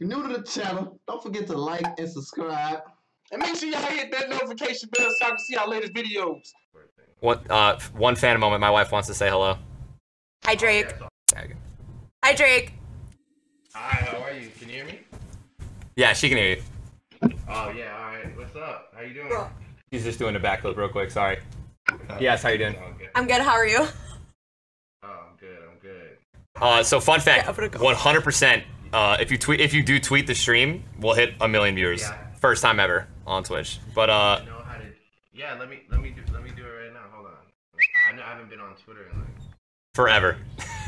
you're new to the channel, don't forget to like and subscribe. And make sure y'all hit that notification bell so I can see our latest videos. What? Uh, one fan moment. My wife wants to say hello. Hi, Drake. Hi, Drake. Hi, how are you? Can you hear me? Yeah, she can hear you. Oh yeah, all right. What's up? How you doing? She's just doing a backflip real quick. Sorry. Yes, how you doing? Good. I'm good. How are you? Oh, I'm good. I'm good. Uh, so fun fact, Yeah, I'm gonna go. 100%. Uh, if you tweet, if you do tweet the stream, we'll hit a million viewers. Yeah. First time ever on Twitch. But uh, to? Yeah, let me let me do let me do it right now. Hold on. I, know, I haven't been on Twitter in like. forever.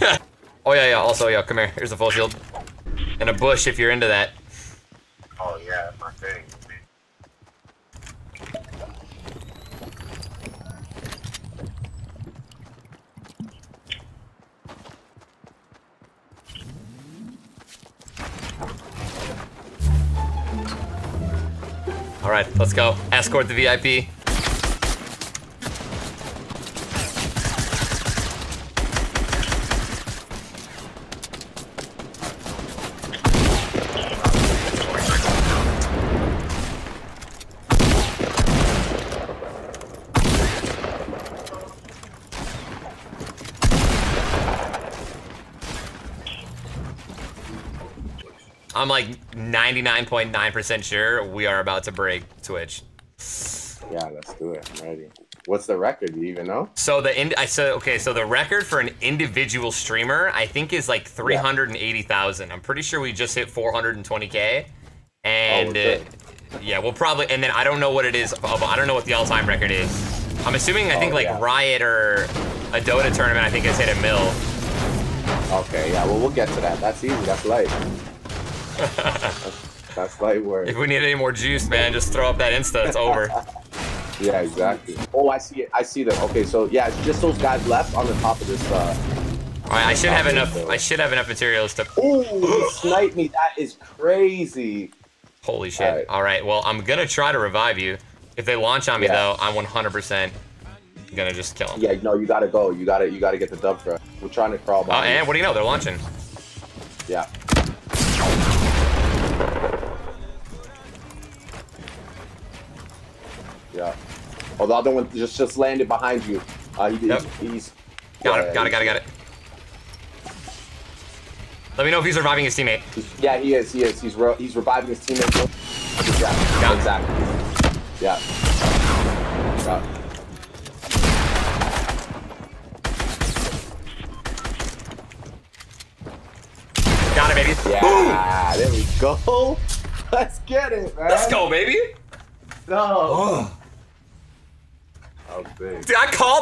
oh yeah, yeah. Also, yeah. Come here. Here's a full shield. And a bush if you're into that. Oh yeah, my thing. All right, let's go. Escort the VIP. I'm like 99.9% sure we are about to break Twitch. Yeah, let's do it. I'm ready. What's the record? Do you even know? So the ind- I said okay. So the record for an individual streamer, I think, is like three hundred and eighty thousand. I'm pretty sure we just hit four hundred and twenty k, and Oh, uh, yeah, we'll probably. And then I don't know what it is. I don't know what the all-time record is. I'm assuming I think Oh, like yeah. Riot or a Dota tournament. I think has hit a mill. Okay, yeah, well, we'll get to that. That's easy. That's light. that's, that's light work. If we need any more juice, man, just throw up that Insta. It's over. Yeah, exactly. Oh, I see it. I see them. Okay, so yeah, it's just those guys left on the top of this. Uh... All right, I should have enough. I should have enough materials to. Oh, he sniped me. That is crazy. Holy shit! All right. All right, well, I'm gonna try to revive you. If they launch on me Yeah. though, I'm 100% gonna just kill them. Yeah, no, you gotta go. You gotta, you gotta get the dub it. We're trying to crawl Uh, behind. and what do you know? They're launching. Yeah. Yeah. Oh, the other one just just landed behind you. Uh, he, Yep. he's, he's Got yeah, it. Got it. Got it. Got it. Let me know if he's reviving his teammate. yeah, he is. He is. He's re- he's reviving his teammate. Yeah. Got. Exactly. Yeah. Yeah. Got it, baby. Boom. There we go. Let's get it, man. Let's go, baby. No. Oh. I called.